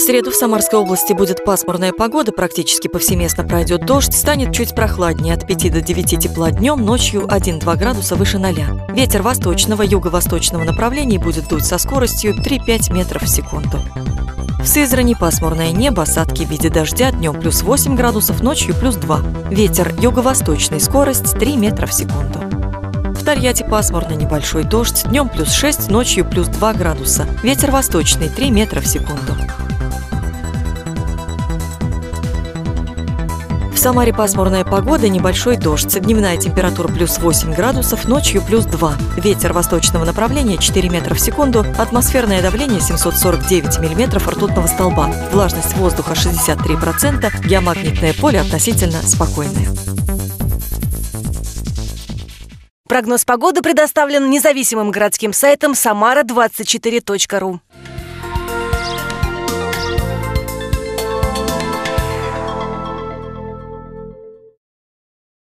среду в Самарской области будет пасмурная погода, практически повсеместно пройдет дождь, станет чуть прохладнее от 5 до 9 тепла днем, ночью 1-2 градуса выше 0. Ветер восточного, юго-восточного направления будет дуть со скоростью 3-5 метров в секунду. В Сызрани пасмурное небо, осадки в виде дождя, днем плюс 8 градусов, ночью плюс 2. Ветер юго-восточный, скорость 3 метра в секунду. В Тольятти пасмурно, небольшой дождь, днем плюс 6, ночью плюс 2 градуса. Ветер восточный 3 метра в секунду. В Самаре пасмурная погода, небольшой дождь. Дневная температура плюс 8 градусов, ночью плюс 2. Ветер восточного направления 4 метра в секунду. Атмосферное давление 749 миллиметров ртутного столба. Влажность воздуха 63%. Геомагнитное поле относительно спокойное. Прогноз погоды предоставлен независимым городским сайтом samara24.ru.